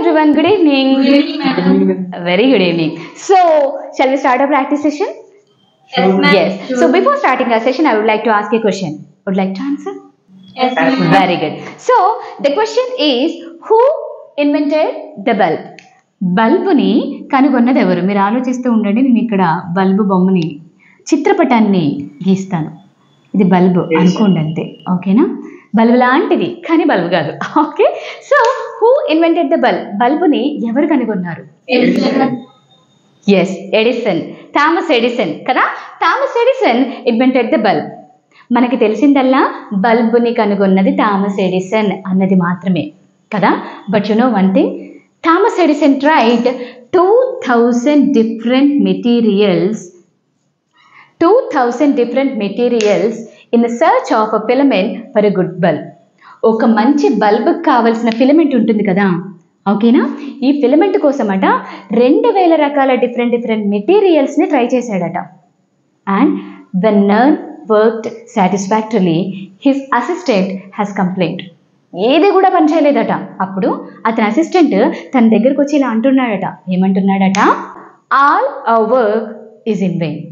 everyone. Good evening. Very good evening. So, shall we start our practice session? Yes, ma'am. Yes. Sure. So, before starting our session, I would like to ask a question. Would like to answer? Yes, ma'am. Very good. So, the question is who invented the bulb? బల్బుని కనుగొన్నది ఎవరు మీరు ఆలోచిస్తూ ఉండండి నేను ఇక్కడ bulb బొమ్మని చిత్రపటాన్ని గీస్తాను ఇది బల్బు అనుకోండి అంతే ఓకేనా బల్బు లాంటిది కానీ బల్బు కాదు okay so invented the bulb బల్బుని ఎవరు కనుగొన్నారు. ఎస్ ఎడిసన్ థామస్ ఎడిసన్ కదా? Thomas Edison invented the bulb మనకి తెలిసిందల్లా బల్బుని కనుగొన్నది థామస్ ఎడిసన్ అన్నది మాత్రమే. కదా? But you know one thing Thomas Edison tried two thousand different materials two thousand different materials in search of a filament for a good bulb ఒక మంచి బల్బ్కి కావలసిన ఫిలమెంట్ ఉంటుంది కదా? ఓకేనా? ఈ ఫిలమెంట్ కోసమట రెండు వేల రకాల డిఫరెంట్ డిఫరెంట్ మెటీరియల్స్ని ట్రై చేశాడట. And the నర్న్ worked satisfactorily his assistant has complaint. ఏది కూడా పనిచేయలేదట అప్పుడు అతని అసిస్టెంట్ తన దగ్గరకు వచ్చి ఇలా అంటున్నాడట. ఏమంటున్నాడట? All our work is in vain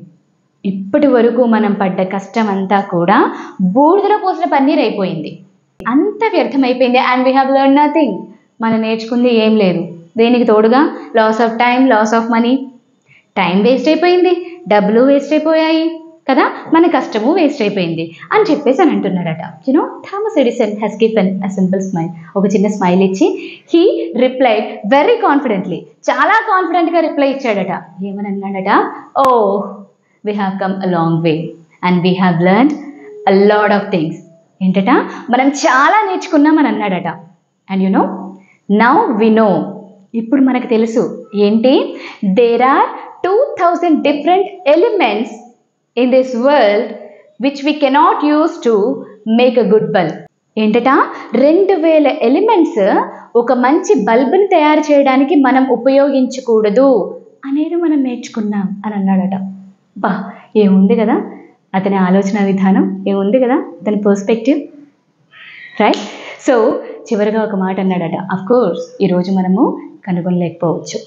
ఇప్పటి వరకు మనం పడ్డ కష్టం అంతా కూడా బూడిదలో పోసిన పన్నీర్ అయిపోయింది. అంత వ్యర్థమైపోయింది and we have learn nothing మనం నేర్చుకుంది ఏం లేదు. దేనికి తోడుగా? Loss of time loss of money time waste అయిపోయింది. డబ్బులు వేస్ట్ అయిపోయాయి కదా? మన కష్టము వేస్ట్ అయిపోయింది అని చెప్పేసి అని అంటున్నాడట. You know Thomas Edison has given a simple smile ఒక చిన్న స్మైల్ ఇచ్చి హీ రిప్లైడ్ వెరీ కాన్ఫిడెంట్లీ చాలా కాన్ఫిడెంట్గా రిప్లై ఇచ్చాడట. ఏమని అన్నాడట? ఓ we have come a long way and we have learn a lot of things ఏంటట? మనం చాలా నేర్చుకున్నాం అని అన్నాడట. And you know now we know ఇప్పుడు మనకు తెలుసు. ఏంటి? There are two thousand different elements in this world which we cannot use to make a good bulb ఏంటట? రెండు వేల ఎలిమెంట్స్ ఒక మంచి బల్బుని తయారు చేయడానికి మనం ఉపయోగించకూడదు. అనేది మనం నేర్చుకున్నాం అని అన్నాడట. బా ఏముంది కదా? అతని ఆలోచన విధానం ఏముంది కదా? అతని పర్స్పెక్టివ్ రైట్ సో చివరిగా ఒక మాట అన్నాడట. అఫ్ కోర్స్ ఈరోజు మనము కనుగొనలేకపోవచ్చు.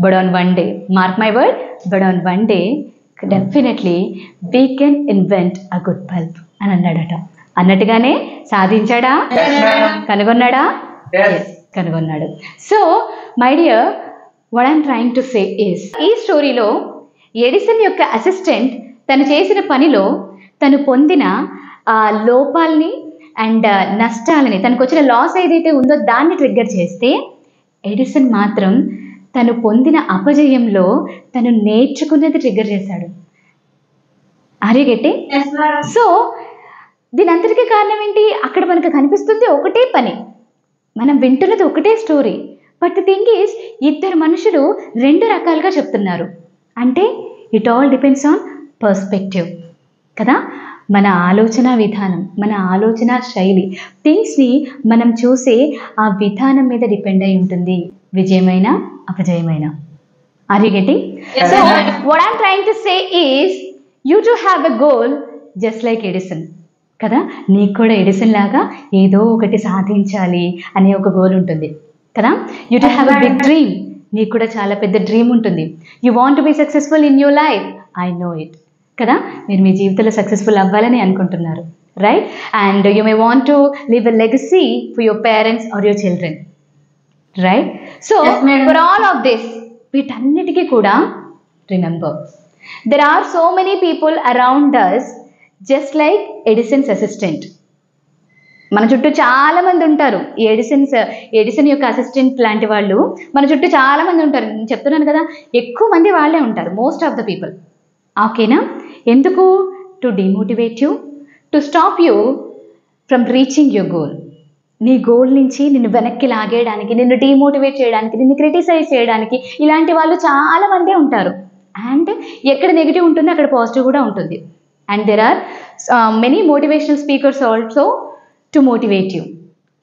But on one day mark my word but on one day definitely we can invent a good bulb అని అన్నాడట. అన్నట్టుగానే సాధించాడా. కనుగొన్నాడా? కనుగొన్నాడు. So my dear what I'm trying to say is ఈ స్టోరీలో ఎడిసన్ యొక్క అసిస్టెంట్ తను చేసిన పనిలో తను పొందిన ఆ, లోపాల్ని అండ్ నష్టాలని తనకు వచ్చిన లాస్ ఏదైతే ఉందో దాన్ని ట్రిగ్గర్ చేస్తే ఎడిసన్ మాత్రం తను పొందిన అపజయంలో తను నేర్చుకున్నది ట్రిగ్గర్ చేశాడు. అరిగెట్టి. సో దీని అంతటికీ కారణం ఏంటి? అక్కడ మనకు కనిపిస్తుంది ఒకటే పని. మనం వింటున్నది ఒకటే story. But the thing is ఇద్దరు మనుషులు రెండు రకాలుగా చెప్తున్నారు. అంటే it all depends on perspective కదా? మన ఆలోచన విధానం మన ఆలోచన శైలి థింగ్స్ని మనం చూసే ఆ విధానం మీద డిపెండ్ అయి ఉంటుంది. విజయమైన అపజయమైన? Are you getting so. What I'm to say is you to have a goal just like Edison కదా? నీకు కూడా ఎడిసన్ లాగా ఏదో ఒకటి సాధించాలి అనే ఒక గోల్ ఉంటుంది. కదా? You to have a big dream నీకు కూడా చాలా పెద్ద డ్రీమ్ ఉంటుంది. You want be successful in your life I know it కదా? మీరు మీ జీవితంలో సక్సెస్ఫుల్ అవ్వాలని అనుకుంటున్నారు right and you may want to live a legacy for your parents or your children right so. For all of this వీటన్నిటికీ కూడా remember there are so many people around us just like Edison's assistant మన చుట్టూ చాలా మంది ఉంటారు. ఈ Addison's Edison యొక్క assistant లాంటి వాళ్ళు మన చుట్టూ చాలా మంది ఉంటారు. నేను చెప్తున్నాను కదా ఎక్కువ మంది వాళ్ళే ఉంటారు మోస్ట్ ఆఫ్ ద పీపుల్ ఓకేనా ఎందుకు? To demotivate you to stop you from reaching your goal నీ గోల్ నుంచి నిన్ను వెనక్కి లాగేయడానికి నిన్ను డిమోటివేట్ చేయడానికి నిన్ను క్రిటిసైజ్ చేయడానికి ఇలాంటి వాళ్ళు చాలా మందే ఉంటారు. అండ్ ఎక్కడ నెగిటివ్ ఉంటుందో అక్కడ పాజిటివ్ కూడా ఉంటుంది. And there are many motivational speakers also to motivate you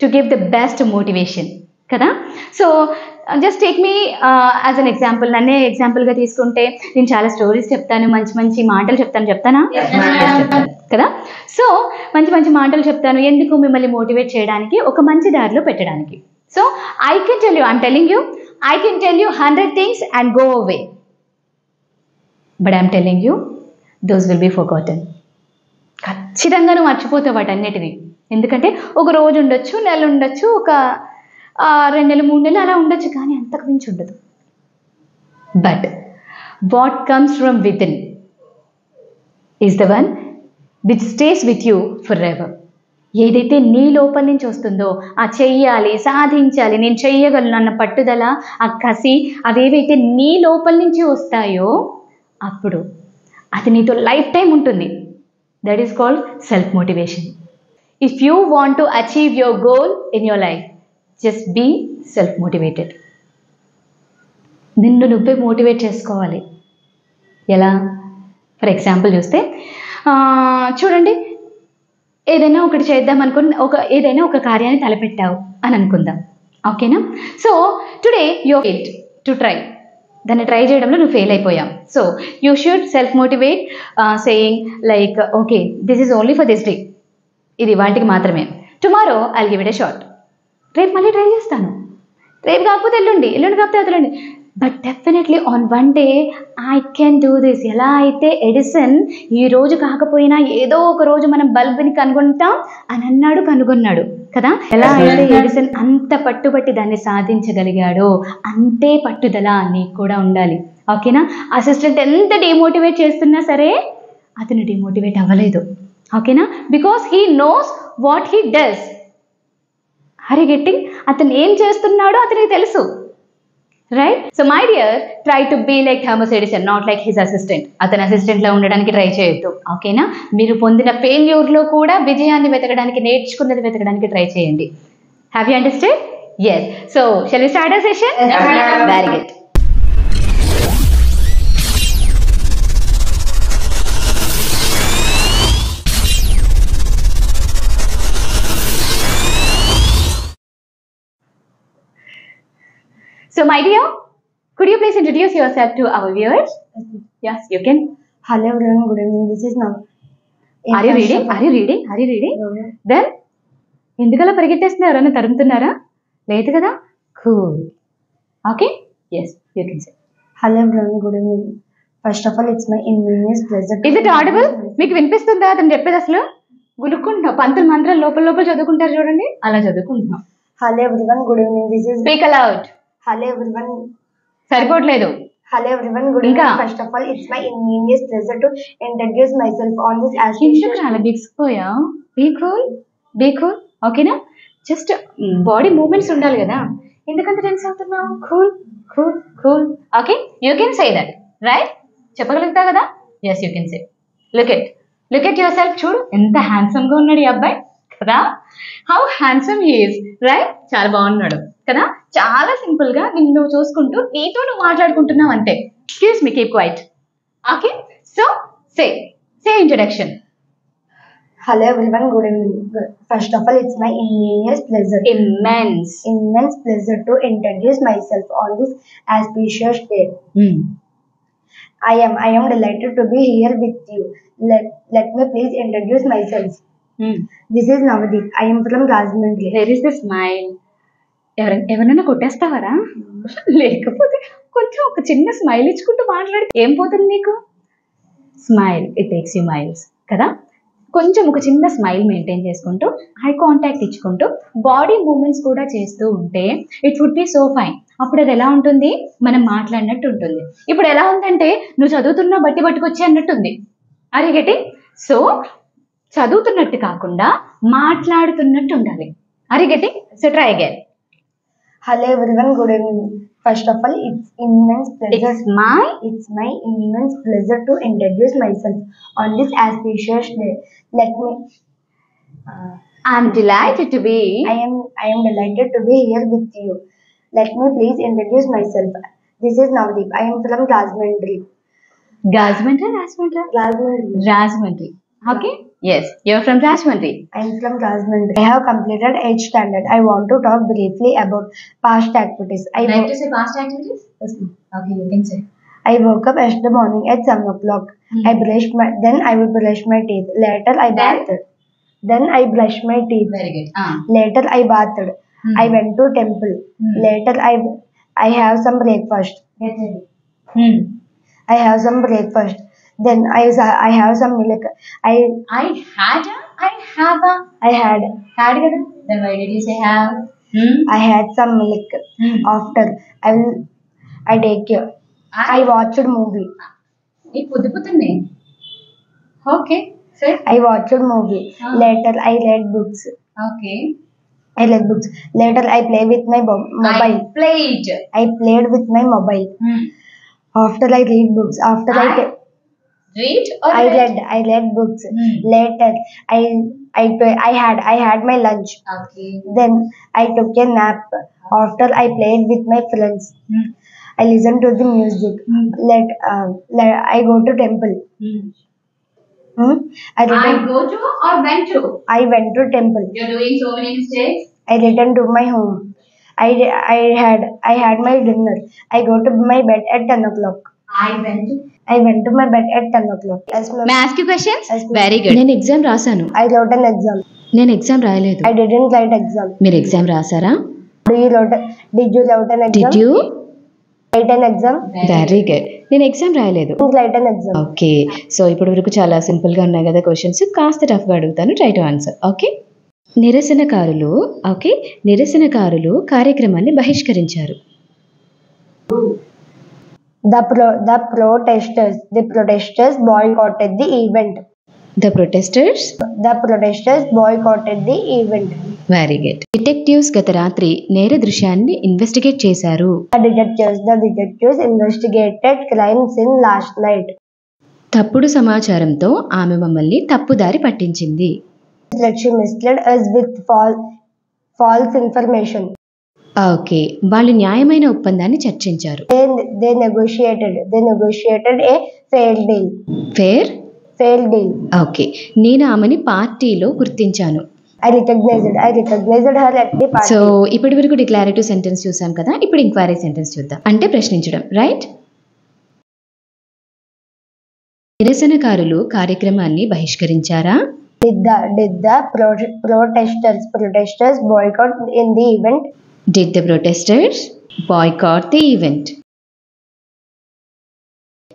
to give the best motivation కదా? So just take me as an example నన్నే ఎగ్జాంపుల్గా తీసుకుంటే నేను చాలా స్టోరీస్ చెప్తాను మంచి మంచి మాటలు చెప్తాను చెప్తానా? కదా? సో మంచి మంచి మాటలు చెప్తాను. ఎందుకు మిమ్మల్ని మోటివేట్ చేయడానికి? ఒక మంచి దారిలో పెట్టడానికి. So I can tell you I'm telling you I can tell you hundred things and go away but I'm telling you those will be forgotten ఖచ్చితంగా నువ్వు మర్చిపోతావు వాటన్నిటిని ఎందుకంటే ఒక రోజు ఉండొచ్చు నెల ఉండొచ్చు ఒక రెండు నెలలు మూడు నెలలు అలా ఉండొచ్చు కానీ అంతకు మించి ఉండదు. But what comes from within is the one which stays with you forever ఏదైతే నీ లోపల నుంచి వస్తుందో ఆ చెయ్యాలి సాధించాలి నేను చెయ్యగలను అన్న పట్టుదల ఆ కసి అవేవైతే నీ లోపల నుంచి వస్తాయో అప్పుడు అది నీతో లైఫ్ టైం ఉంటుంది. That is called self motivation if you want to achieve your goal in your life just be self motivated నిన్ను నువ్వే మోటివేట్ చేసుకోవాలి. ఎలా? ఫర్ ఎగ్జాంపుల్ చూస్తే చూడండి ఏదైనా ఒకటి చేద్దాం అనుకుని ఒక ఏదైనా ఒక కార్యాన్ని తలపెట్టావు అని అనుకుందాం. ఓకేనా? So today you failed to try. దాన్ని ట్రై చేయడంలో నువ్వు ఫెయిల్ అయిపోయావు. So you should self motivate saying like okay this is only for this day. ఇది వాటికి మాత్రమే. Tomorrow I'll give it a shot రేపు మళ్ళీ ట్రై చేస్తాను. రేపు కాకపోతే ఎల్లుండి ఎల్లుండి కాకపోతే ఎల్లుండి but definitely on one day I can do this ఎలా అయితే ఎడిసన్ ఈ రోజు కాకపోయినా ఏదో ఒక రోజు మనం బల్బ్ని కనుగొంటాం అని అన్నాడు కనుగొన్నాడు. కదా? ఎలా అయితే ఎడిసన్ అంత పట్టుబట్టి దాన్ని సాధించగలిగాడో అంతే పట్టుదల నీకు కూడా ఉండాలి. ఓకేనా అసిస్టెంట్ ఎంత డిమోటివేట్ చేస్తున్నా సరే అతను డిమోటివేట్ అవ్వలేదు. ఓకేనా because he knows what he does Hari getting అతను ఏం చేస్తున్నాడో అతనికి తెలుసు. Right so my dear try to be like Thomas Edison not like his assistant అతని అసిస్టెంట్లో ఉండడానికి ట్రై చేయొద్దు. ఓకేనా మీరు పొందిన ఫెయిల్యూర్లో కూడా విజయాన్ని వెతకడానికి నేర్చుకున్నది వెతకడానికి ట్రై చేయండి. Have you understand yes so shall start session. Very good So, my dear, could you please introduce yourself to our viewers? Yes, you can. Hello everyone, good evening. This is Nav. Are you reading? Are you reading? Are you reading? Then, ఎందుకలా పరిగెట్టేస్తున్నారు ఎవరైనా తరుముతున్నారా లేదు కదా cool okay yes you can say Hello everyone, good evening. First of all, it's my immense pleasure. to is it be audible. మీకు వినిపిస్తుందా అతను చెప్పేది అసలు గులుక్కుంటున్నాం పంతులు మంత్రాలు లోపల లోపల చదువుకుంటారు చూడండి అలా చదువుకుంటున్నాం Hello everyone, good evening. This is speak aloud Hello everyone. సరిపోవట్లేదు. Everyone, good Inka. evening. First of all, it's my immense pleasure to introduce myself on this ఎందుకు auspicious అలా బిగిసిపోయా బీ కూల్ బీ కూల్ ఓకేనా just body movements ఉండాలి కదా. ఎందుకంత tense అవుతున్నావు? Cool cool cool okay you can say that right చెప్పగలుగుతావు కదా? Yes you can say look at look at yourself చూడు ఎంత హ్యాండ్సమ్గా ఉన్నాడు ఈ అబ్బాయి. కదా హౌ హ్యాండ్సమ్ హీఈస్ రైట్ చాలా బాగున్నాడు కదా చాలా సింపుల్గా నిన్ను నువ్వు చూసుకుంటూ నీతో నువ్వు మాట్లాడుకుంటున్నావు అంతే excuse me keep quiet okay so say say introduction Hello everyone, good evening. First of all, it's my immense pleasure. immense. immense pleasure to introduce myself on this auspicious day. Mm. I am I am delighted to be here with you. Let let me please introduce myself. Navadeep. I am from Rajahmundry. Where is the smile? ఎవర ఎవరైనా కొట్టేస్తావరా? లేకపోతే కొంచెం ఒక చిన్న smile ఇచ్చుకుంటూ మాట్లాడి ఏం పోతుంది నీకు? Smile it takes you miles కదా? కొంచెం ఒక చిన్న స్మైల్ మెయింటైన్ చేసుకుంటూ ఐ కాంటాక్ట్ ఇచ్చుకుంటూ బాడీ మూమెంట్స్ కూడా చేస్తూ ఉంటే it would be so fine అప్పుడు అది ఎలా ఉంటుంది? మనం మాట్లాడినట్టు ఉంటుంది. ఇప్పుడు ఎలా ఉందంటే నువ్వు చదువుతున్నా బట్టి పట్టుకొచ్చి అన్నట్టుంది అరే గెటి సో చదువుతున్నట్టు కాకుండా మాట్లాడుతున్నట్టు ఉండాలి. అరే గట్టి so try again hello everyone good evening first of all it's immense pleasure my it's my immense pleasure to introduce myself on this auspicious day let me I'm delighted to be I'm I'm delighted to be here with you let me please introduce myself this is Navdeep I'm from Rajahmundry Rajahmundry Rajahmundry Rajahmundry okay Yes, you're from Rajmundry. I'm from Rajmundry. I have completed 8th standard. I want to talk briefly about past activities. I like to say past activities? Yes, Okay, you can say. I woke up yesterday morning at 7 o'clock. Hmm. I brushed my, then I will brush my teeth. Later I bathed. Then, I brushed my teeth. Very good. Ah. Later I bathed. Hmm. I went to temple. Hmm. Later I I have some breakfast. Hmm. I have some breakfast. Then I uh, I have some milk. I I had a. I have a. I had. Had kada. Then why did you say have? Hmm? I had some milk. Hmm. After I will. I take care. I, I watched movie. Ee puddu puttunne. Okay. Sir? I watched a movie. Ah. Later I read books. Okay. I read books. Later I play with my mobile. I played. I played with my mobile. Hmm. After I read books. After I, I read or I read? read. I read books mm. later. I I I had I had my lunch. Okay. Then I took a nap. After I played with my friends. Hmm. I listened to the music. Hmm. let, Um. let I go to temple. Hmm? hmm? I, I go to or went to? I went to temple. You're doing so many mistakes? I returned to my home. I, I had I had my dinner. I go to my bed at 10 o'clock. I went to I went to my bed at ten o'clock. Yes, ma'am. May ask you questions Yes, ma'am. Very good నేను exam రాశాను I wrote an exam. నేను exam రాయలేదు I didn't write exam. మీరు exam రాసారా Do you wrote? Did you write an exam? Did you Write an exam. Very good నేను exam రాయలేదు Didn't write an exam. Okay so ఇప్పటి వరకు చాలా సింపుల్గా ఉన్నాయి కదా క్వశ్చన్స్ కాస్త టఫ్గా అడుగుతాను ట్రై టు ఆన్సర్ ఓకే నిరసనకారులు ఓకే నిరసనకారులు కార్యక్రమాన్ని బహిష్కరించారు the pro the protesters the protesters boycotted the event the protesters the protesters boycotted the event very good detectives గత రాత్రి నేర దృశ్యాన్ని ఇన్వెస్టిగేట్ చేశారు. Detectives the detectives investigated crimes in last night తప్పుడు సమాచారంతో ఆమె మమ్మల్ని తప్పుదారి పట్టించింది. Lakshmi misled us with fall false information okay. వాళ్ళు న్యాయమైన ఒప్పందాన్ని చర్చించారు. They negotiated they negotiated a fail deal fair okay. నేను ఆమెని పార్టీలో గుర్తించాను. I recognised I recognised her so ఇప్పటి వరకు డిక్లారేటివ్ సెంటెన్స్ చూసాం కదా? ఇప్పుడు ఇంక్వైరీ సెంటెన్స్ చూద్దాం. అంటే ప్రశ్నించడం రైట్ నిరసనకారులు కార్యక్రమాన్ని బహిష్కరించారా? Did the protesters protesters boycott in the event did the protesters boycott the event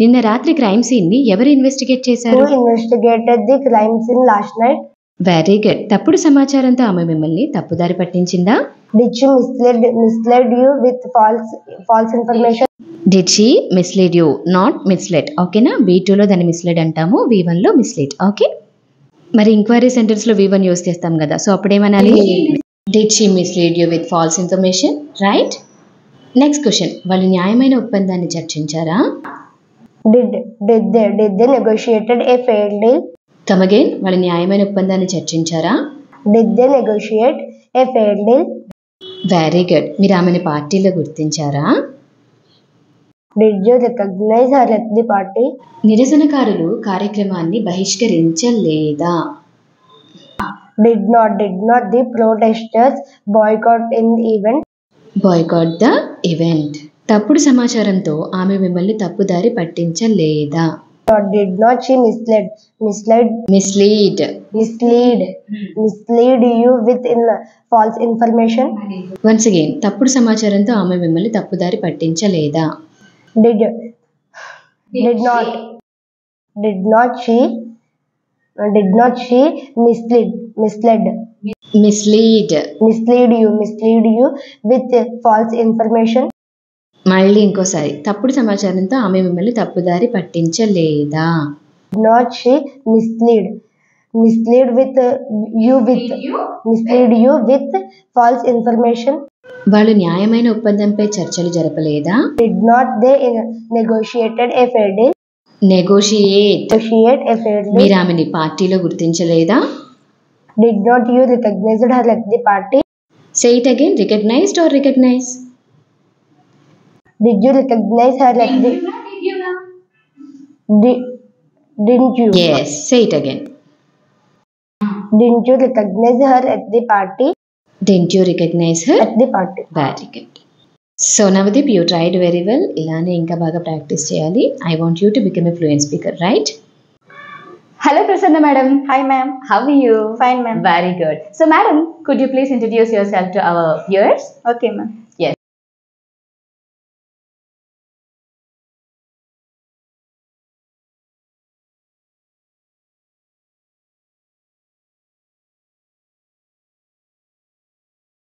నిన్న రాత్రి క్రైమ్ సీన్ని ఎవరు ఇన్వెస్టిగేట్ చేశారు? Who investigated the crime scene last night? Very good తప్పుడు సమాచారంతో ఆమె మిమ్మల్ని తప్పుదారి పట్టించిందా? Did she misled misled you with false false information? Did she mislead you not misled ఓకేనా వి టూలో దాన్ని మిస్లెడ్ అంటాము. వి వన్లో మిస్లీడ్ ఓకే మరి ఇంక్వైరీ సెంటెన్స్లో వి వన్ యూస్ చేస్తాం కదా. So అప్పుడేమనాలి? Did she mislead you with false information right next question వాళ్ళు న్యాయమైన ఒప్పందాన్ని చర్చించారా? Did did they did they negotiated a failed deal? Come again వాళ్ళు న్యాయమైన ఒప్పందాన్ని చర్చించారా? Did they negotiate a failed deal? Very good మీరు ఆమెను పార్టీలో గుర్తించారా? Did you recognize her at the party? నిరసనకారులు కార్యక్రమాన్ని బహిష్కరించలేదా? Did not did not the protesters boycott in the event? Boycott the event తప్పుడు సమాచారంతో ఆమె మిమ్మల్ని తప్పుదారి పట్టించలేదా did not she misled misled mislead mislead mislead you with in false information? Once again తప్పుడు సమాచారంతో ఆమె మిమ్మల్ని తప్పుదారి పట్టించలేదా Did did not did not she did not she mislead misled mislead mislead you mislead you with false information మళ్ళీ ఇంకోసారి తప్పుడు సమాచారంతో ఆమె మిమ్మల్ని తప్పుదారి పట్టించలేదా? Not she mislead mislead with you with mislead you with false information వాళ్ళు న్యాయమైన ఒప్పందంపై చర్చలు జరపలేదా? Did not they negotiated a fed deal Negotiate. Negotiate a fair deal. మీరు party lo gurtinchaleda Did not you recognize her at the party? Say it again. Recognized or recognize? Did you recognize her at the... Did, didn't you? Yes. Say it again. Didn't you recognize her at the party? Didn't you recognize her? At the party. Very good. So Navdeep you tried very well ఇలానే ఇంకా బాగా practice చేయాలి I want you to become a fluent speaker right Hello, Prasanna madam. Hi, ma'am. How are you? Fine, ma'am. Very good. So, madam, could you please introduce yourself to our viewers? Okay, ma'am.